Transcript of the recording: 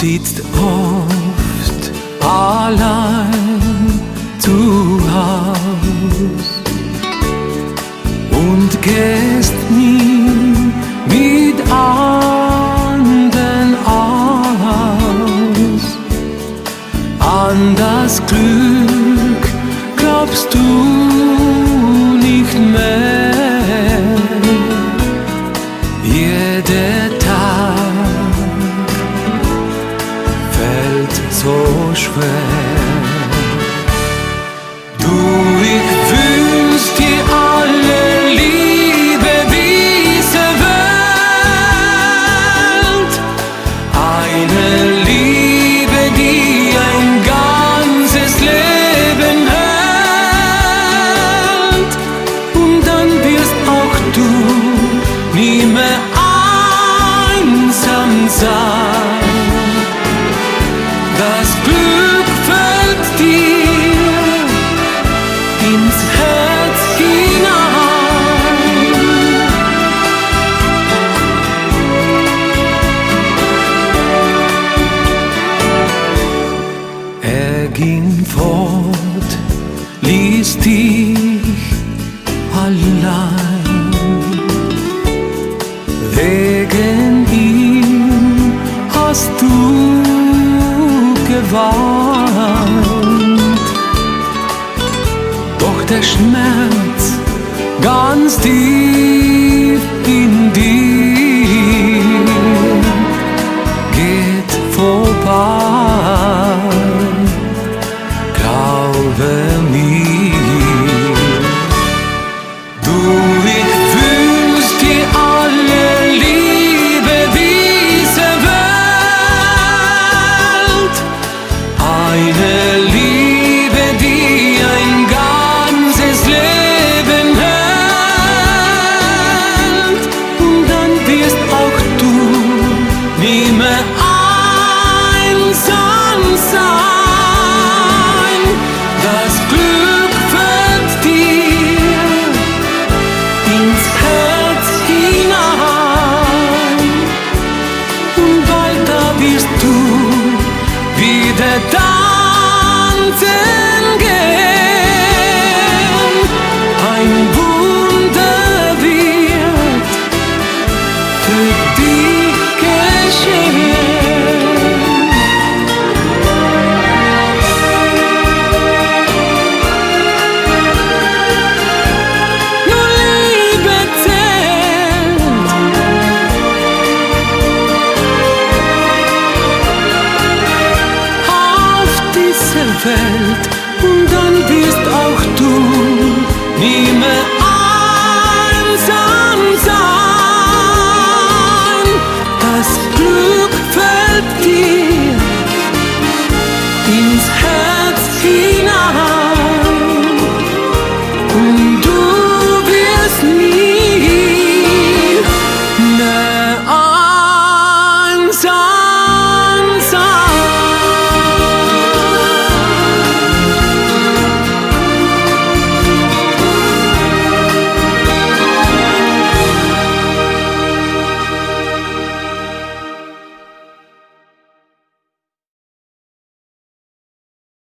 sitzt oft allein zu Haus und gehst nie mit anderen aus. An das Glück glaubst du nicht mehr. Jeder schwer. Du, ich wünsch dir alle Liebe dieser Welt. Eine Liebe, die ein ganzes Leben hält. Und dann wirst auch du nie mehr einsam sein. Ließ dich allein. Wegen ihm hast du geweint. Doch der Schmerz ganz tief 当真 felt